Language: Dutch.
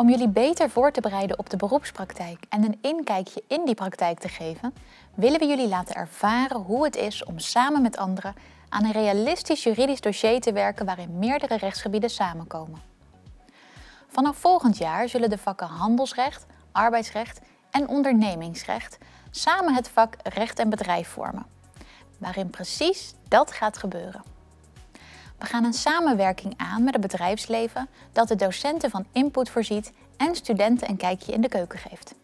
Om jullie beter voor te bereiden op de beroepspraktijk en een inkijkje in die praktijk te geven, willen we jullie laten ervaren hoe het is om samen met anderen aan een realistisch juridisch dossier te werken waarin meerdere rechtsgebieden samenkomen. Vanaf volgend jaar zullen de vakken handelsrecht, arbeidsrecht en ondernemingsrecht samen het vak recht en bedrijf vormen, waarin precies dat gaat gebeuren. We gaan een samenwerking aan met het bedrijfsleven dat de docenten van input voorziet en studenten een kijkje in de keuken geeft.